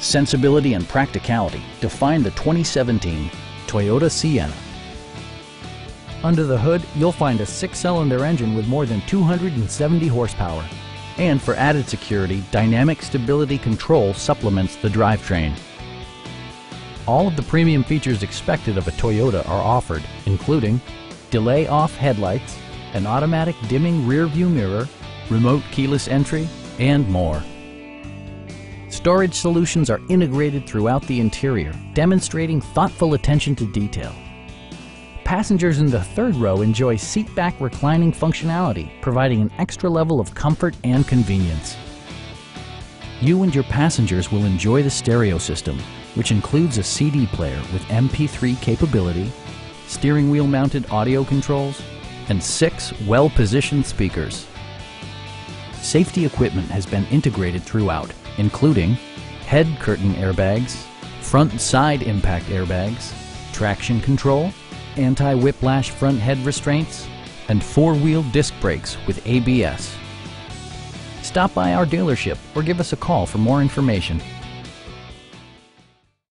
sensibility and practicality define the 2017 Toyota Sienna. Under the hood, you'll find a six-cylinder engine with more than 270 horsepower. And for added security, Dynamic Stability Control supplements the drivetrain. All of the premium features expected of a Toyota are offered, including delay off headlights, an automatic dimming rear view mirror, remote keyless entry, and more. Storage solutions are integrated throughout the interior, demonstrating thoughtful attention to detail. Passengers in the third row enjoy seat-back reclining functionality, providing an extra level of comfort and convenience. You and your passengers will enjoy the stereo system, which includes a CD player with MP3 capability, steering wheel mounted audio controls, and six well-positioned speakers. Safety equipment has been integrated throughout, including head curtain airbags, front side impact airbags, traction control, anti-whiplash front head restraints, and four-wheel disc brakes with ABS. Stop by our dealership or give us a call for more information.